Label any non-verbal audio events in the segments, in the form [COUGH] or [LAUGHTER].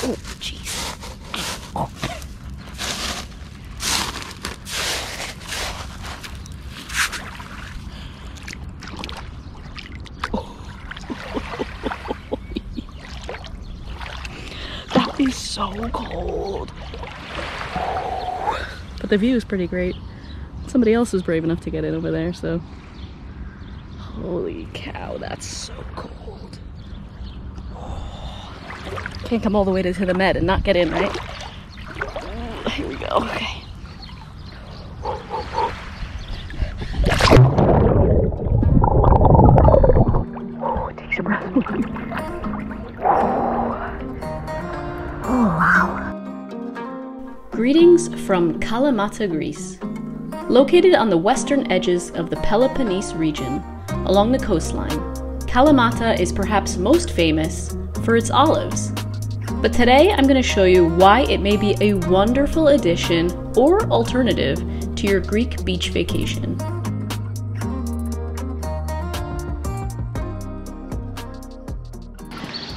Oh, jeez. Oh. That is so cold. But the view is pretty great. Somebody else was brave enough to get in over there, so. Holy cow, that's so cold. Can't come all the way to, the med and not get in, right? Uh, here we go, okay. Oh, breath. [LAUGHS] Oh, wow. Greetings from Kalamata, Greece. Located on the western edges of the Peloponnese region, along the coastline, Kalamata is perhaps most famous for its olives. But today I'm going to show you why it may be a wonderful addition or alternative to your Greek beach vacation.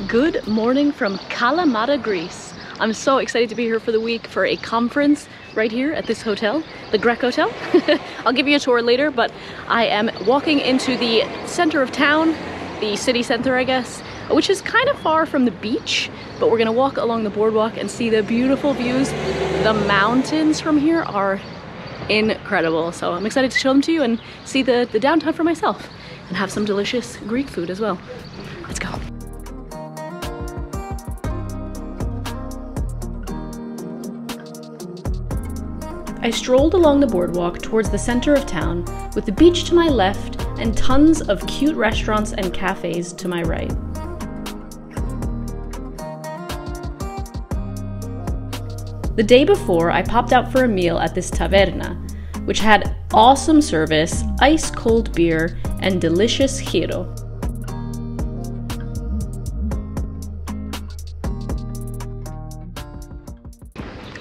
Good morning from Kalamata, Greece. I'm so excited to be here for the week for a conference right here at this hotel, the Grecotel. [LAUGHS] I'll give you a tour later, but I am walking into the center of town, the city center, I guess, which is kind of far from the beach, but we're gonna walk along the boardwalk and see the beautiful views. The mountains from here are incredible, so I'm excited to show them to you and see the, the downtown for myself and have some delicious Greek food as well. Let's go. I strolled along the boardwalk towards the center of town with the beach to my left and tons of cute restaurants and cafes to my right. The day before, I popped out for a meal at this taverna, which had awesome service, ice cold beer, and delicious gyro.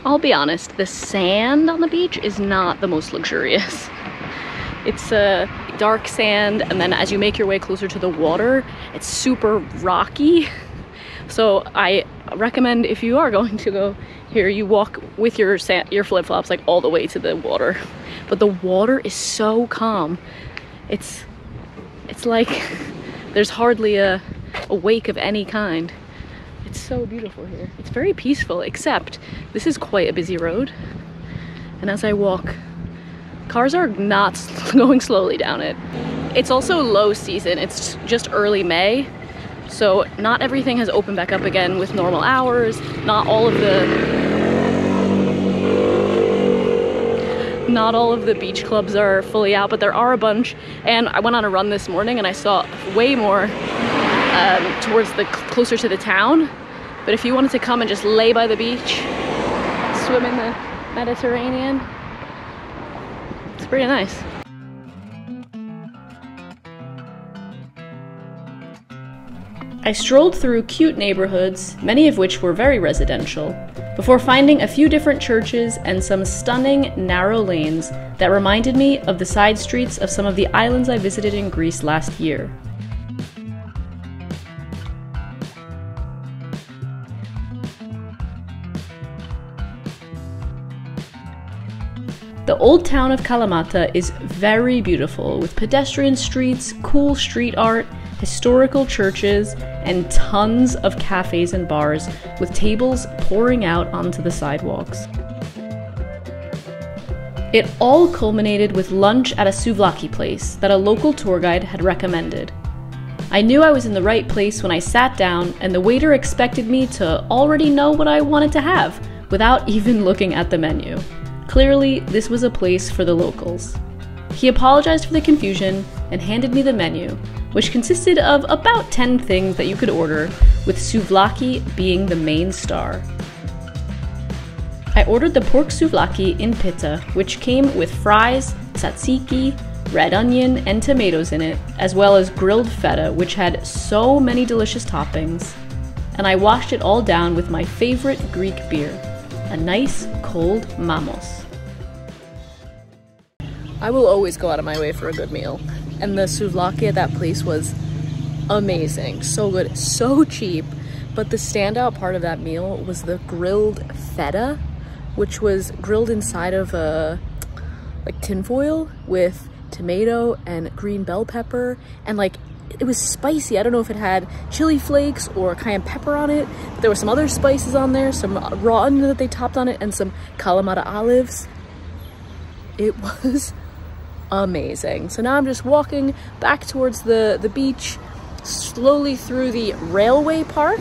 I'll be honest, the sand on the beach is not the most luxurious. [LAUGHS] It's a uh, dark sand, and then as you make your way closer to the water, it's super rocky. [LAUGHS] So I recommend if you are going to go here, you walk with your your flip-flops like all the way to the water. But the water is so calm. It's it's like [LAUGHS] there's hardly a, a wake of any kind. It's so beautiful here. It's very peaceful, except this is quite a busy road. And as I walk, cars are not [LAUGHS] going slowly down it. It's also low season. It's just early May. So not everything has opened back up again with normal hours. Not all of the not all of the beach clubs are fully out, but there are a bunch. And I went on a run this morning and I saw way more um, towards the closer to the town. But if you wanted to come and just lay by the beach, swim in the Mediterranean, pretty nice. I strolled through cute neighborhoods, many of which were very residential, before finding a few different churches and some stunning, narrow lanes that reminded me of the side streets of some of the islands I visited in Greece last year. The old town of Kalamata is very beautiful, with pedestrian streets, cool street art, historical churches, and tons of cafes and bars with tables pouring out onto the sidewalks. It all culminated with lunch at a souvlaki place that a local tour guide had recommended. I knew I was in the right place when I sat down, and the waiter expected me to already know what I wanted to have without [LAUGHS] even looking at the menu. Clearly, this was a place for the locals. He apologized for the confusion and handed me the menu, which consisted of about 10 things that you could order, with souvlaki being the main star. I ordered the pork souvlaki in pita, which came with fries, tzatziki, red onion, and tomatoes in it, as well as grilled feta, which had so many delicious toppings. And I washed it all down with my favorite Greek beer, a nice cold mamos. I will always go out of my way for a good meal and the souvlaki at that place was amazing so good so cheap But the standout part of that meal was the grilled feta, which was grilled inside of a like tinfoil with tomato and green bell pepper and like it was spicy. I don't know if it had chili flakes or cayenne pepper on it. But there were some other spices on there, some raw onion that they topped on it, and some Kalamata olives. It [LAUGHS] was amazing. So now I'm just walking back towards the, the beach, slowly through the railway park,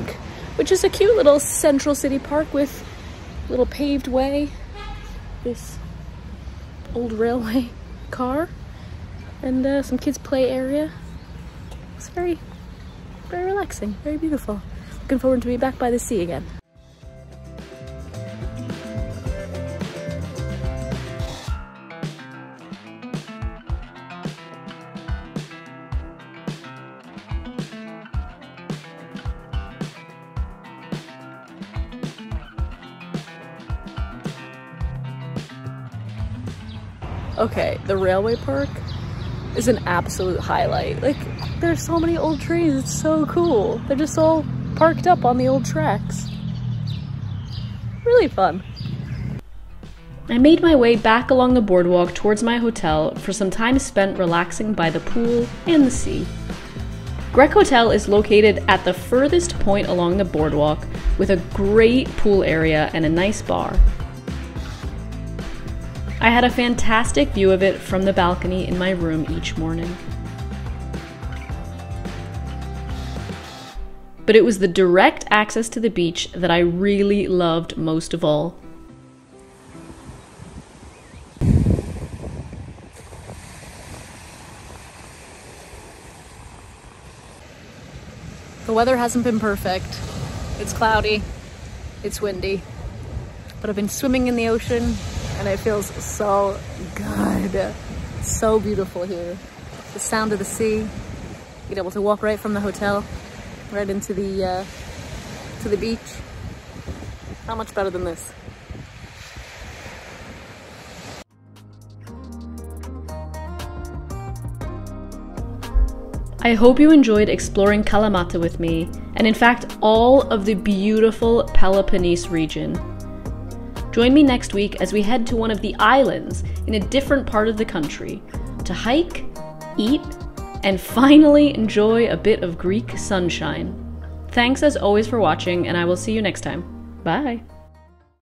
which is a cute little central city park with little paved way. This old railway [LAUGHS] car and uh, some kids play area. It's very, very relaxing, very beautiful. Looking forward to be back by the sea again. Okay, the railway park is an absolute highlight. Like, there's so many old trees, it's so cool. They're just all parked up on the old tracks. Really fun. I made my way back along the boardwalk towards my hotel for some time spent relaxing by the pool and the sea. Grecotel is located at the furthest point along the boardwalk with a great pool area and a nice bar. I had a fantastic view of it from the balcony in my room each morning. But it was the direct access to the beach that I really loved most of all. The weather hasn't been perfect. It's cloudy, it's windy, but I've been swimming in the ocean and it feels so good. So beautiful here. The sound of the sea, being able to walk right from the hotel, right into the, uh, to the beach. How much better than this? I hope you enjoyed exploring Kalamata with me, and in fact, all of the beautiful Peloponnese region. Join me next week as we head to one of the islands in a different part of the country to hike, eat, and finally enjoy a bit of Greek sunshine. Thanks as always for watching, and I will see you next time. Bye!